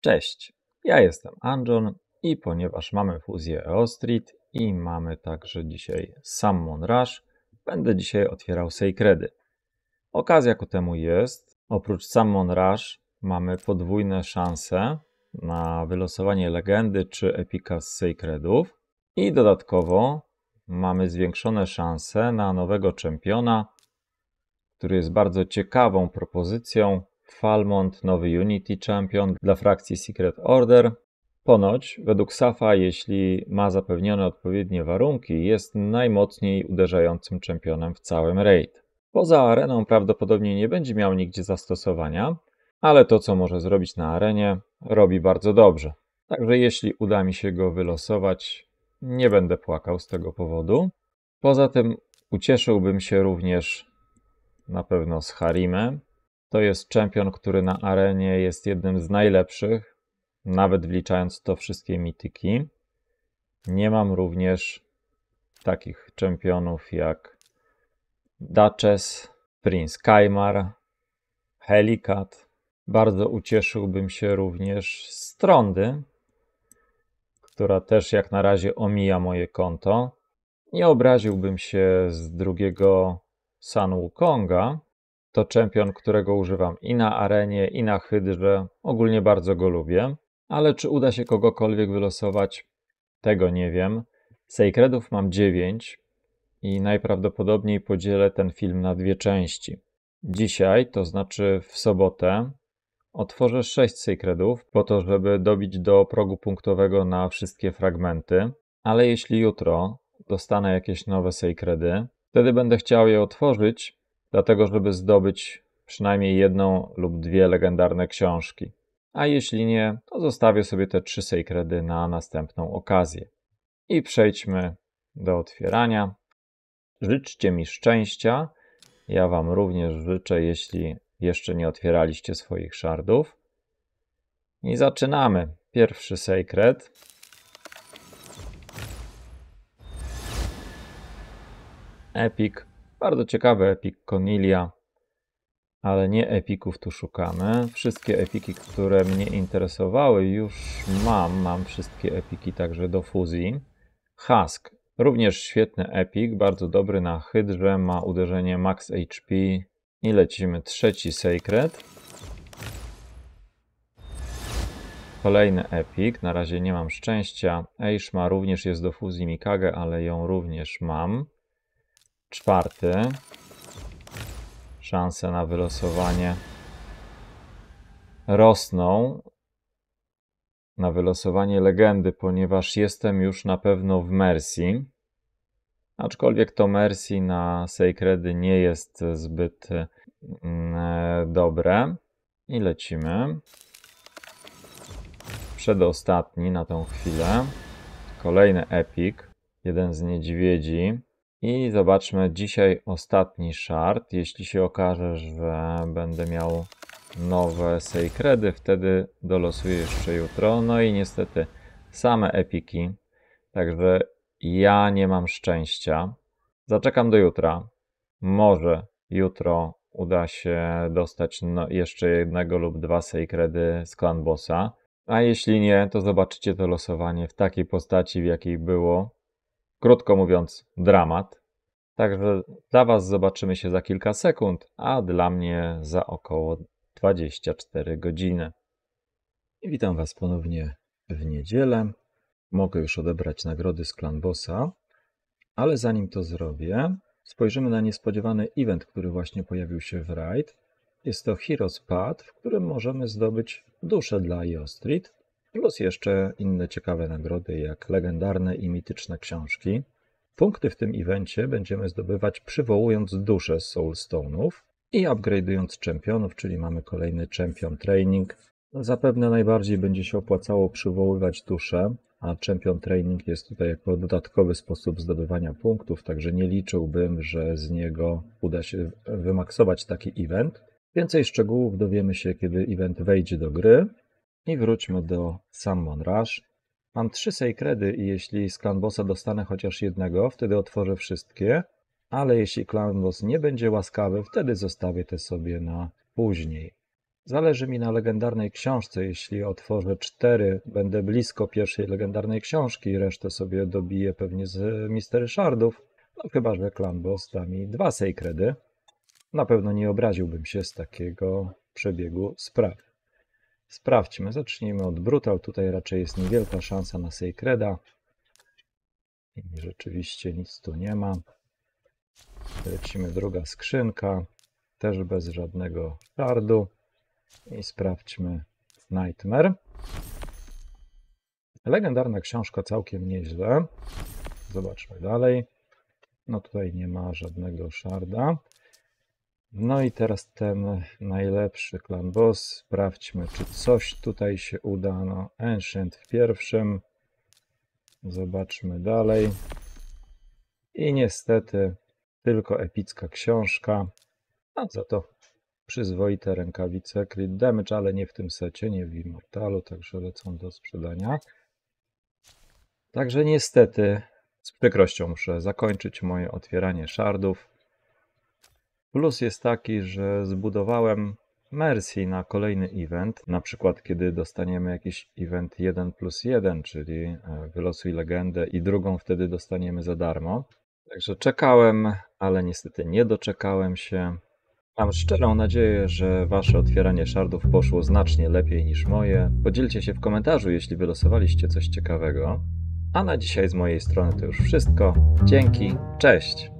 Cześć, ja jestem Anjon i ponieważ mamy fuzję EOStreet i mamy także dzisiaj Summon Rush, będę dzisiaj otwierał Sacredy. Okazja ku temu jest, oprócz Summon Rush mamy podwójne szanse na wylosowanie legendy czy epika z Sacredów i dodatkowo mamy zwiększone szanse na nowego czempiona, który jest bardzo ciekawą propozycją Falmont, nowy Unity Champion dla frakcji Secret Order. Ponoć, według Safa, jeśli ma zapewnione odpowiednie warunki, jest najmocniej uderzającym czempionem w całym raid. Poza areną prawdopodobnie nie będzie miał nigdzie zastosowania, ale to, co może zrobić na arenie, robi bardzo dobrze. Także jeśli uda mi się go wylosować, nie będę płakał z tego powodu. Poza tym ucieszyłbym się również na pewno z Harime, to jest czempion, który na arenie jest jednym z najlepszych, nawet wliczając to wszystkie mityki. Nie mam również takich czempionów jak Duchess, Prince Kaimar, Helicat. Bardzo ucieszyłbym się również z Trondy, która też jak na razie omija moje konto. Nie obraziłbym się z drugiego Sun Wukonga, to czempion, którego używam i na arenie, i na hydrze. Ogólnie bardzo go lubię. Ale czy uda się kogokolwiek wylosować? Tego nie wiem. Sacredów mam 9 i najprawdopodobniej podzielę ten film na dwie części. Dzisiaj, to znaczy w sobotę, otworzę 6 Sacredów po to, żeby dobić do progu punktowego na wszystkie fragmenty. Ale jeśli jutro dostanę jakieś nowe Sacredy, wtedy będę chciał je otworzyć dlatego żeby zdobyć przynajmniej jedną lub dwie legendarne książki. A jeśli nie, to zostawię sobie te trzy sejkredy na następną okazję. I przejdźmy do otwierania. Życzcie mi szczęścia. Ja Wam również życzę, jeśli jeszcze nie otwieraliście swoich szardów. I zaczynamy. Pierwszy sekret. Epic bardzo ciekawy epik Conilia, ale nie epików tu szukamy. Wszystkie epiki, które mnie interesowały, już mam. Mam wszystkie epiki także do fuzji. Husk, również świetny epik, bardzo dobry na hydrze, ma uderzenie max HP. I lecimy trzeci Sacred. Kolejny epik, na razie nie mam szczęścia. Eishma również jest do fuzji Mikage, ale ją również mam. Czwarty. Szanse na wylosowanie rosną na wylosowanie legendy, ponieważ jestem już na pewno w Mercy. Aczkolwiek to Mercy na Sacredy nie jest zbyt mm, dobre. I lecimy. Przedostatni na tą chwilę. Kolejny epik. Jeden z niedźwiedzi. I zobaczmy dzisiaj ostatni shard. Jeśli się okaże, że będę miał nowe sacredy, wtedy dolosuję jeszcze jutro. No i niestety same epiki. Także ja nie mam szczęścia. Zaczekam do jutra. Może jutro uda się dostać no jeszcze jednego lub dwa sacredy z clan bossa. A jeśli nie, to zobaczycie to losowanie w takiej postaci, w jakiej było Krótko mówiąc, dramat. Także dla Was zobaczymy się za kilka sekund, a dla mnie za około 24 godziny. I witam Was ponownie w niedzielę. Mogę już odebrać nagrody z Clan Bossa, ale zanim to zrobię, spojrzymy na niespodziewany event, który właśnie pojawił się w Raid. Jest to Heroes Path, w którym możemy zdobyć duszę dla IO Street plus jeszcze inne ciekawe nagrody, jak legendarne i mityczne książki. Punkty w tym evencie będziemy zdobywać przywołując dusze Soulstone'ów i upgrade'ując czempionów, czyli mamy kolejny champion training. Zapewne najbardziej będzie się opłacało przywoływać dusze, a champion training jest tutaj jako dodatkowy sposób zdobywania punktów, także nie liczyłbym, że z niego uda się wymaksować taki event. Więcej szczegółów dowiemy się, kiedy event wejdzie do gry. I wróćmy do Summon Rush. Mam trzy Sacredy i jeśli z Clan Bossa dostanę chociaż jednego, wtedy otworzę wszystkie. Ale jeśli Clan Boss nie będzie łaskawy, wtedy zostawię te sobie na później. Zależy mi na legendarnej książce. Jeśli otworzę cztery, będę blisko pierwszej legendarnej książki, resztę sobie dobiję pewnie z Mistery Shardów. No chyba, że Clan Boss da mi dwa Sacredy. Na pewno nie obraziłbym się z takiego przebiegu spraw. Sprawdźmy. Zacznijmy od Brutal. Tutaj raczej jest niewielka szansa na Sacreda. I rzeczywiście nic tu nie ma. Lecimy druga skrzynka. Też bez żadnego shardu. I sprawdźmy Nightmare. Legendarna książka całkiem nieźle. Zobaczmy dalej. No tutaj nie ma żadnego sharda. No i teraz ten najlepszy clan boss. Sprawdźmy, czy coś tutaj się uda. No, Ancient w pierwszym. Zobaczmy dalej. I niestety tylko epicka książka. A za to przyzwoite rękawice crit damage, ale nie w tym secie, nie w Immortalu, także lecą do sprzedania. Także niestety z przykrością muszę zakończyć moje otwieranie shardów. Plus jest taki, że zbudowałem Mercy na kolejny event, na przykład kiedy dostaniemy jakiś event 1 plus 1, czyli e, wylosuj legendę i drugą wtedy dostaniemy za darmo. Także czekałem, ale niestety nie doczekałem się. Mam szczerą nadzieję, że wasze otwieranie shardów poszło znacznie lepiej niż moje. Podzielcie się w komentarzu, jeśli wylosowaliście coś ciekawego. A na dzisiaj z mojej strony to już wszystko. Dzięki, cześć!